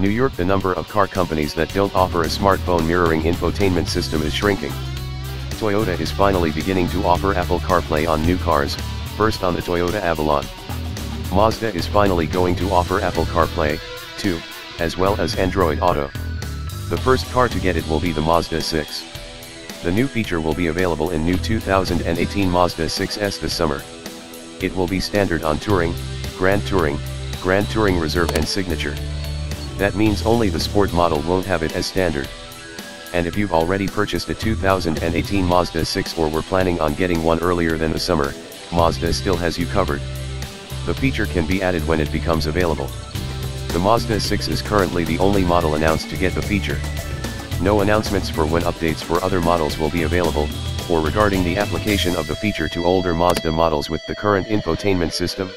the number of car companies that don't offer a smartphone mirroring infotainment system is shrinking. Toyota is finally beginning to offer Apple CarPlay on new cars, first on the Toyota Avalon. Mazda is finally going to offer Apple CarPlay, too, as well as Android Auto. The first car to get it will be the Mazda 6. The new feature will be available in new 2018 Mazda 6s this summer. It will be standard on Touring, Grand Touring, Grand Touring Reserve and Signature. That means only the Sport model won't have it as standard. And if you've already purchased a 2018 Mazda 6 or were planning on getting one earlier than the summer, Mazda still has you covered. The feature can be added when it becomes available. The Mazda 6 is currently the only model announced to get the feature. No announcements for when updates for other models will be available, or regarding the application of the feature to older Mazda models with the current infotainment system,